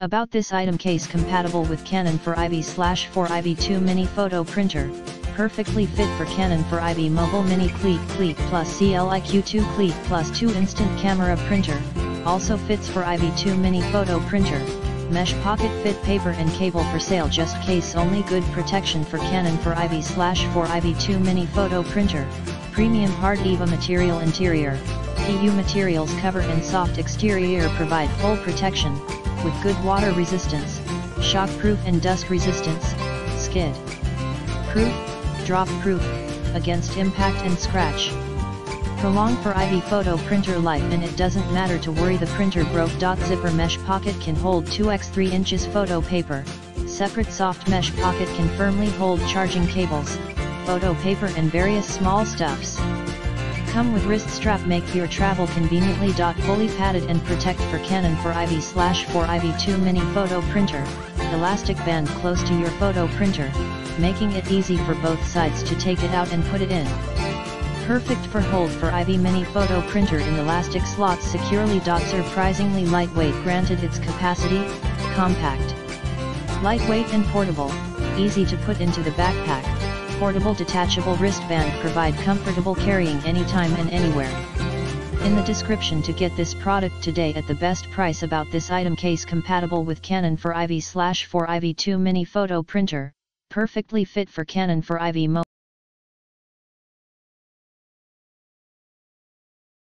About this item case compatible with Canon 4IV/4 IV2 mini photo printer, perfectly fit for Canon 4IV Mobile Mini CLIQ CLIQ Plus CLIQ2 CLIQ Plus 2 Instant Camera Printer, also fits for IV2 Mini Photo Printer, mesh pocket fit paper and cable for sale just case only good protection for Canon 4IV/4 IV2 Mini Photo Printer, premium hard EVA material interior, PU materials cover and soft exterior provide full protection, with good water resistance, shock proof and dust resistance, skid proof, drop proof, against impact and scratch. Prolong for IV photo printer life and it doesn't matter to worry the printer broke. Zipper mesh pocket can hold 2x 3 inches photo paper, separate soft mesh pocket can firmly hold charging cables, photo paper and various small stuffs. Come with wrist strap make your travel conveniently. Fully padded and protect for Canon 4IV slash 4IV2 mini photo printer, elastic band close to your photo printer, making it easy for both sides to take it out and put it in. Perfect for hold for IV mini photo printer in elastic slots securely. Surprisingly lightweight granted its capacity, compact. Lightweight and portable, easy to put into the backpack, portable detachable wristband provide comfortable carrying anytime and anywhere. In the description to get this product today at the best price about this item case compatible with Canon 4IV/4 IV2 mini photo printer, perfectly fit for Canon 4IV